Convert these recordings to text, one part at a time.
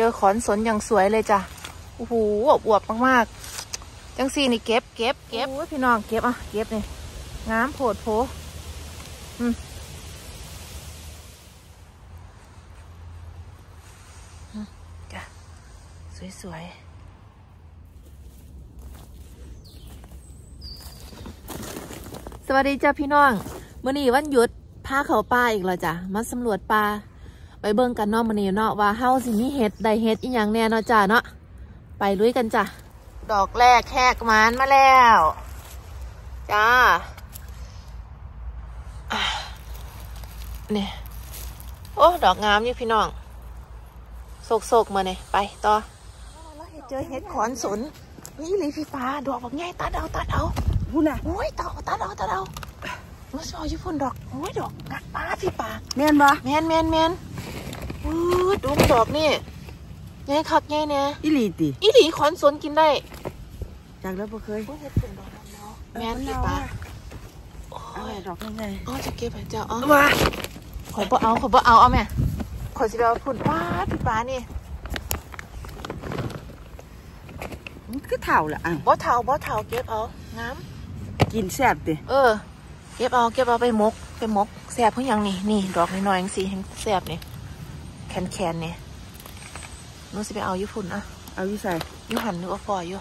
เจอขอนสนอย่างสวยเลยจ้ะโอ้โหอวบๆมากๆ จังซี่นี่เก็บเก็บเก็บโอ้ยพี่น้องเก็บอะเก็บนี่งามโผดโผอืมอืมจ้ะสวยๆสวัสดีจ้าพี่น้องเมื่อนี้วันหยุดพาเขาป่าอีกแล้วจ้ะมาสำรวจป่า ไปเบิ่งกันเนาะมื่อนี้เนาะว่าเฮาสิมีเห็ดได้เห็ดอีหยังแน่เนาะจ้าเนาะไปลุยกันจ้ะดอกแรกแหกมานมาแล้วจ้าอะเนี่ยโอ้ดอกงามอยู่พี่น้องโศกๆมาเนี่ยไปต่อแล้วเห็ดเจอเห็ดขอนสนนี่เลยพี่ปลาดอกแบบง่ายตัดเอาตัดเอาพูดน่ะโอ้ยตัดเอาตัดเอาตัดเอามาซอยญี่ปุ่นดอกโอ้ยดอกงัดปลาพี่ปลาแม่นบ่แมนแมนแมนอู้ ดูมันดอกนี่ไงคักไงเนี่ยอีหลีติอีหลีขอนสนกินได้จากแล้วบ่เคยโอ้ยเห็ดผึ่งดอกน้ำเนาะแมนพี่ปลาโอ้เอายไว้ดอกยังไงอ๋อจะเก็บให้เจ้าอ๋อว่าข่อยบ่เอาข่อยบ่เอาเอาแม่ข่อยสิไปเอาพุ่นปลาพี่ปลานี่มันคือเถ่าละอะบ่เท่าบ่เท่าเก็บเอางามกินแซ่บติเออ เก็บเอาเก็บเอาไปหมกไปหมกแสบเพื่อหยังนี่นี่ดอกน้อยๆจังสีแห้งแสบนี่ แคนแคนๆนี่หนู้สิไปเอาญี่ปุ่นอะเอาอยู่ใส่อยูหันนึกว่าพออยู่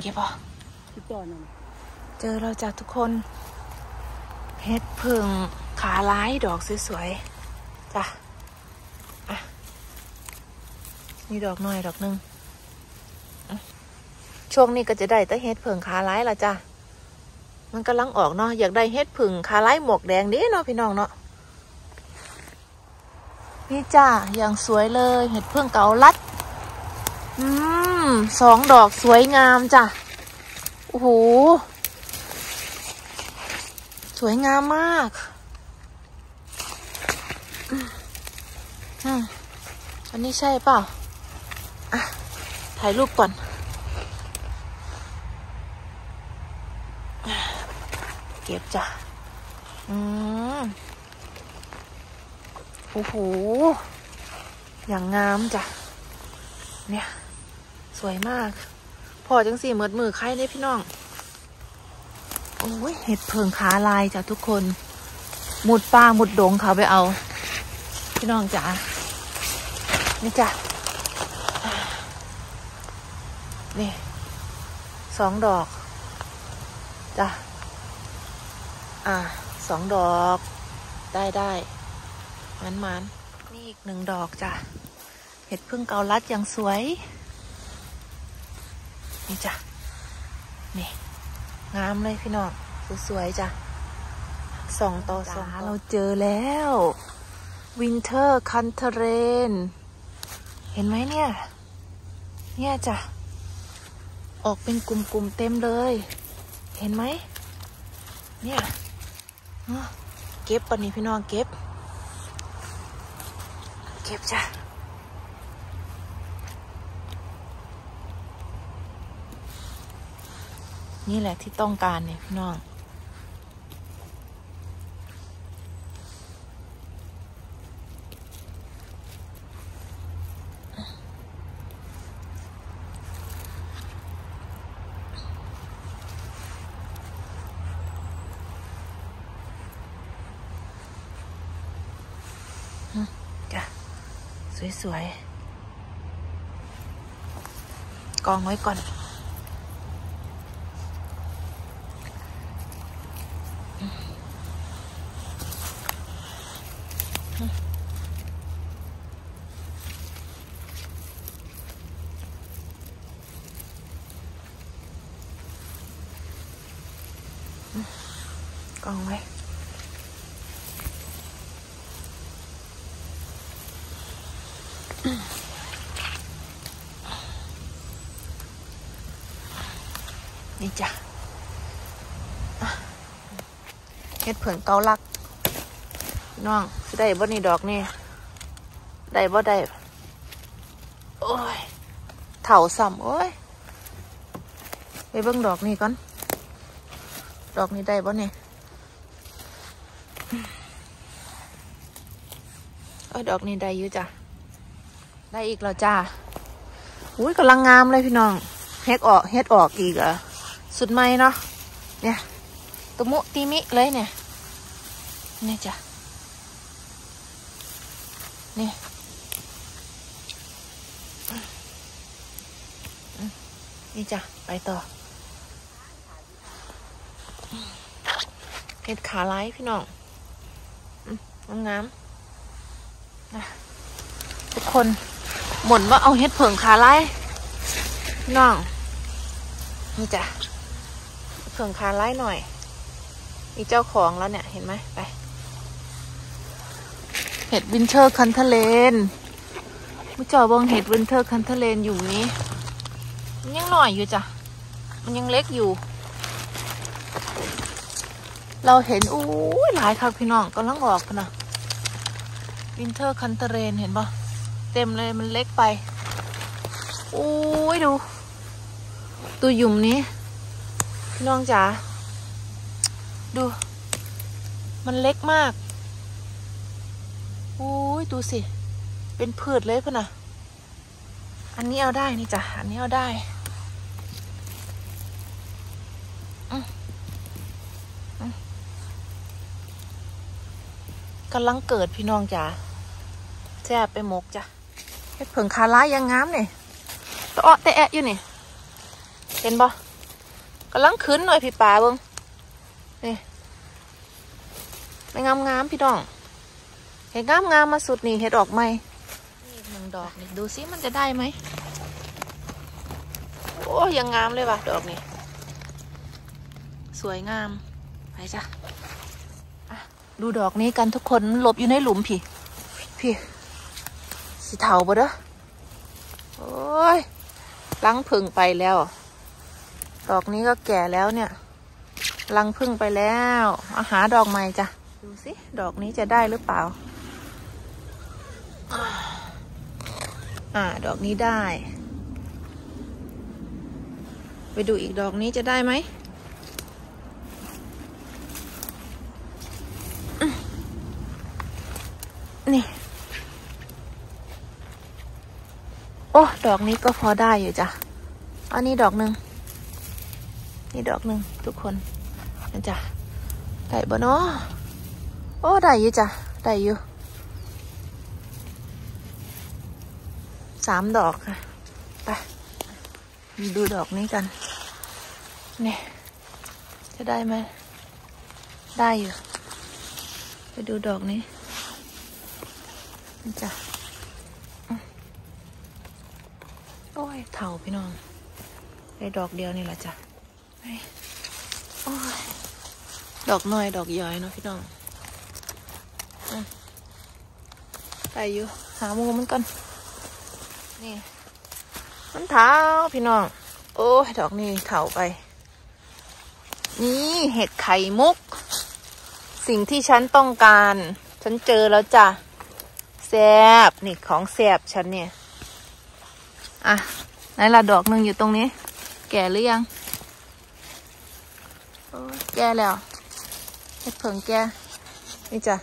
เก็บเอาที่ต่อนั่นเจอเราจากทุกคนเฮ็ดเพึ่งขาล้ายดอกสวยๆจ้ะอะนี่ดอกน้อยดอกหนึ่งอะช่วงนี้ก็จะได้แต่เฮ็ดเพึ่งขาล้ายละจ้ะมันกำลังออกเนาะอยากได้เฮ็ดผึ่งขาไล่หมวกแดงเด้เนาะพี่น้องเนาะ นี่จ้าอย่างสวยเลย เห็ดเพิ่งเกาลัด อืมสองดอกสวยงามจ้ะโอ้โหสวยงามมากอันนี้ใช่เปล่าถ่ายรูปก่อน เก็บจ้ะ อืม โอ้โห อย่างงามจ้ะ เนี่ย สวยมาก พอจังสี่เมืดมือใครเนี่ยพี่น้อง โอ้ย เห็ดเพิงขาลายจ้ะทุกคนมุดป้ามุดดงเขาไปเอา พี่น้องจ๋านี่จ้ะ นี่สองดอก จ้ะ อ่า สองดอก ได้ได้ มันมันนี่อีกหนึ่งดอกจ้ะ เห็ดพึ่งเกาลัดอย่างสวย นี่จ้ะ นี่ งามเลยพี่น้อง สวยๆจ้ะสองต่อสองเราเจอแล้ว winter chanterelle เห็นไหมเนี่ย เนี่ยจ้ะ ออกเป็นกลุ่มๆเต็มเลย เห็นไหม เนี่ยอ้อเก็บปะนี้พี่น้องเก็บเก็บจ้ะนี่แหละที่ต้องการเนี่ยพี่น้อง สวยๆกองไว้ก่อนกองไว้ นี่จ้ะอะเฮ็ดเผิงเกาลัก น้องได้บ่นี่ดอกนี่ ได้บ่ได้ โอ้ยเถาซ้ำโอ้ย ไปเบิ่งดอกนี่ก่อน ดอกนี้ได้บ่นี่เอ้ยดอกนี้ได้อยู่จ้ะ ได้อีกแล้วจ้าอุ้ยกำลังงามเลยพี่น้องเฮ็ดออกเฮ็ดออกอีกอะสุดไหมเนาะเนี่ยตุมุติมิเลยเนี่ย นี่จ้ะ นี่ นี่จ้ะ ไปต่อเฮ็ดขาไล่พี่น้องอืมงามๆนะทุกคนหม่นว่าเอาเฮ็ดเผิงขาไล่พี่น้อง นี่จ้ะเผิงขาไล่หน่อย มีเจ้าของแล้วเนี่ย เห็นไหมไป เห็ด winter chanterelle มุจอเบงเห็ด winter chanterelle อยู่นี้มันยังหน่อยอยู่จ้ะ มันยังเล็กอยู่ เราเห็นอู้ยหลายครับพี่น้องกำลังออกนะ winter chanterelle เห็นปะเต็มเลยมันเล็กไปอู้ยดู ตัวหยุ่มนี้ พี่น้องจ๋าดู มันเล็กมาก อุ้ยดูสิ เป็นพืชเลยพ่ะนะอันนี้เอาได้นี่จ้ะ อันนี้เอาได้กำลังเกิดพี่น้องจ๋าแซ่บไปหมกจ้ะเฮ็ดเผิงคาร้ายังงามเนี่ยตะเอแตะแอะอยู่นี่ เห็นบ่กำลังขึ้นหน่อยพี่ป่าเบิ้งนี่ไม่งามงามพี่น้อง เห็ดงามงามๆมาสุดนี่เห็ดออกไหมนี่อีกหนึ่งดอกนี่ดูซิมันจะได้ไหมโอ้ยังงามเลยว่ะดอกนี่สวยงาม ไปจ้ะอะดูดอกนี้กันทุกคนมันหลบอยู่ในหลุมพี่ พี่สีเทาบ่เด้อโอ้ยลังพึ่งไปแล้ว ดอกนี้ก็แก่แล้วเนี่ย ลังพึ่งไปแล้วมาหาดอกใหม่จ้ะ ดูสิ ดอกนี้จะได้หรือเปล่า อ่า ดอกนี้ได้ ไปดูอีกดอกนี้จะได้ไหมอืมนี่ โอ้ ดอกนี้ก็พอได้อยู่จ้ะ อันนี้ดอกหนึ่ง นี่ดอกหนึ่งทุกคนนะจ๊ะได้บ่เนาะโอ้ ได้อยู่จ้ะ ได้อยู่ สามดอกค่ะ ไป ดูดอกนี้กันนี่จะได้ไหม ได้อยู่ ไปดูดอกนี้นี่จ้ะอืมโอ้ยเถาพี่น้องได้ดอกเดียวนี่แหละจ้ะไปโอ้ยดอกน้อยดอกย้อยเนาะพี่น้องอได้อยู่ หามูมันก่อน นี่มันเท้าพี่น้อง โอ้ยดอกนี่เถาไป นี่เห็ดไข่มุก สิ่งที่ฉันต้องการ ฉันเจอแล้วจ้ะแซบนี่ของแซบฉันเนี่ย อะไหนละดอกหนึ่งอยู่ตรงนี้ แก่หรือยังแก่แล้วเห็ดเผิงแก่นี่จ้ะ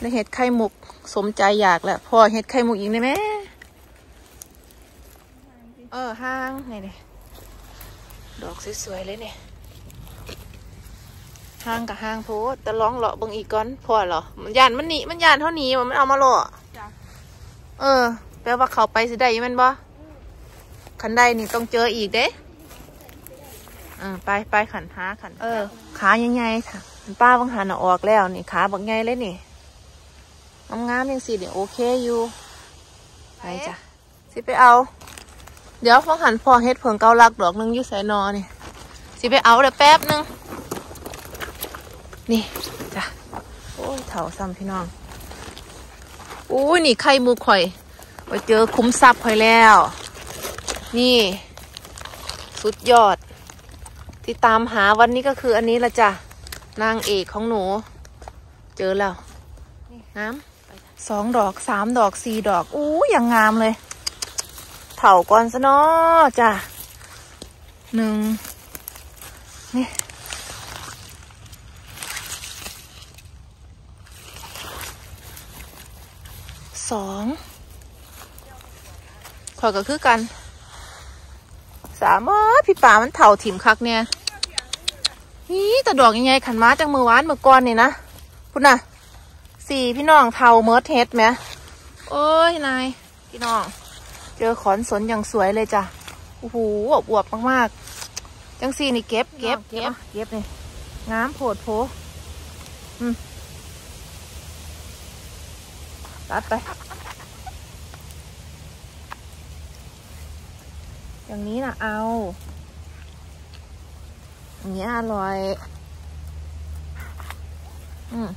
ได้เห็ดไข่มุกสมใจอยากแล้วพอเห็ดไข่มุกอีกได้ไหม ห้างนี่นี่ดอกสวยๆเลยเนี่ยห้างกับห้างโพดแต่ร้องเลาะเบังอีกก่อนพอเหรอมันยานมันหนีมันยานเท่านี้มันเอามาเลาะจ้ะเออ แปลว่าเขาไปสิได้อยังแมันบ่ขันใดนี่ต้องเจออีกเด้เออไปไปขันหาขัน เออ ขาใหญ่ๆค่ะป้าบังหันเอาออกแล้วนี่ขาบักใหญ่เลยนี่งามๆยังสิเดี๋ยวโอเคอยู่ไปจ้ะสิไปเอา เดี๋ยวฟังหันพอเฮ็ดเผิงเกาลักดอกหนึงอยู่ใส่นอนี่สิไปเอาเดี๋ยวแป๊บนึง นี่จ้ะโอ้ยเถาซ้ำพี่น้องอุ้ยนี่ไข่มูข่อยไปเจอคุ้มทรัพย์ข่อยแล้ว นี่ สุดยอด ที่ตามหาวันนี้ก็คืออันนี้ละจ้ะนางเอกของหนู เจอแล้วนี่น้ำสองดอกสามดอกสี่ดอกอู้ย่างงามเลย เถาก่อนซะเนาะจ้ะหนึ่งนี่สองขอยก็คือกัน สามพี่ป่ามันเถ่าถิ่มคักเนี่ยนี่แต่ดอกยังไงขันม้าจังมือวานเมื่อก่อนนี่นะพุ่นน่ะสี่พี่น้องเทาเมิร์ดเฮดไหมโอ้ยนายพี่น้อง เจอขอนสนอย่างสวยเลยจ้ะโอ้โหอวบๆมากๆ จังสี่นี่เก็บเก็บเก็บเก็บนี่งามโผดโผอืมตัดไป อย่างนี้นะเอาอย่างนี้ยอร่อย อืม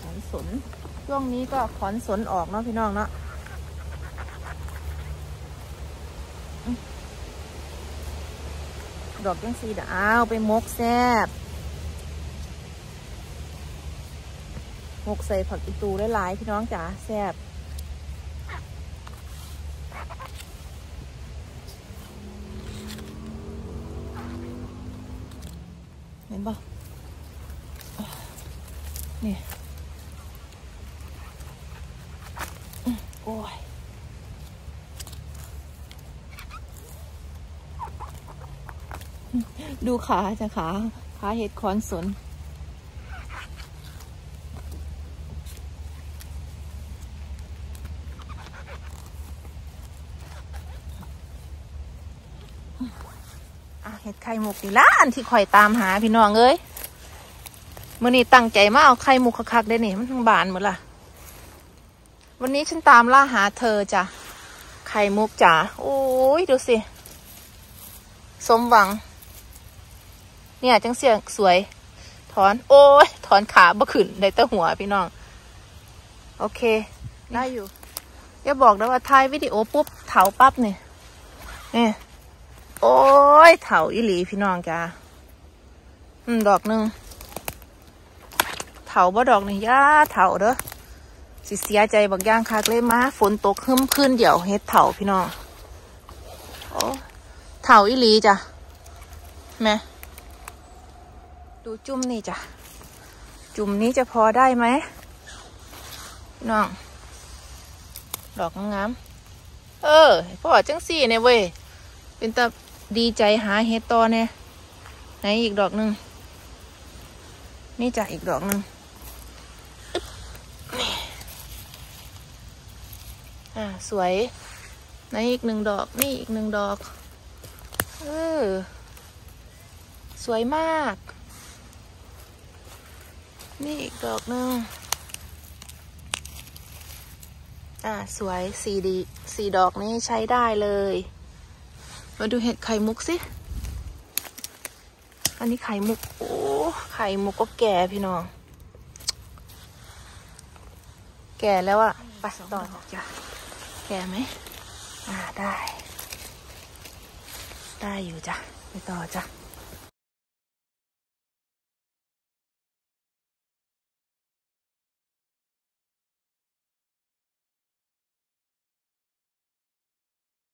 ขอน สนช่วงนี้ก็ขอนสนออกเนาะพี่น้องเนาะดอกยังสีดาวไปมกแซบมกใส่ผักอีตูได้หลายๆพี่น้องจ๋าแซบเห็นปะนี่อื้อ โอ้ยดูขาจ้ะขาขาเห็ดคอนสนเห็ดไข่มุกนี่ละอันที่ข่อยตามหาพี่น้องเอ้ยมื่อนี้ตั้งใจมาเอาไข่มุกคักๆได้นี่มันทั้งบานหมดล่ะ วันนี้ฉันตามล่าหาเธอจ้ะ ไข่มุกจ๋า โอ้ยดูสิ สมหวัง เนี่ยจังเสียงสวย ถอน โอ้ย ถอนขาบ่ขึ้นได้แต่หัวพี่น้อง โอเค ได้อยู่ อย่าบอกนะว่าถ่ายวิดีโอปุ๊บเถาปั๊บเนี่ยเนี่ยโอ้ยเถาอีหลีพี่น้องจ้าอืม ดอกหนึ่งเถาบ่ดอกนี่ย่าเถาเด้อ สิเสียใจบักอย่างคักเลยมาฝนตกหึมขึ้นเดี๋ยวเฮ็ดเถาพี่น้องโอ้เถาอีหลีจ้ะแม่ดูจุ่มนี่จ้ะ จุ่มนี้จะพอได้ไหมพี่น้อง ดอกงามเออพ่อจังสี่เนี่ยเว้ย เป็นตาดีใจหาเห็ดต่อเนี่ยไหนอีกดอกหนึ่งนี่จ้ะอีกดอกหนึ่งอึ๊บนี่ อ่าสวยไหนอีกหนึ่งดอกนี่อีกหนึ่งดอกเออสวยมาก นี่อีกดอกหนึ่งอ่าสวยสี่ดีสี่ดอกนี้ใช้ได้เลย มาดูเห็ดไข่มุกสิอันนี้ไข่มุก โอ้ไข่มุกก็แก่พี่น้อง แก่แล้วอะไปต่อจ้ะ แก่ไหมอ่าได้ ได้อยู่จ้ะ ไปต่อจ้ะ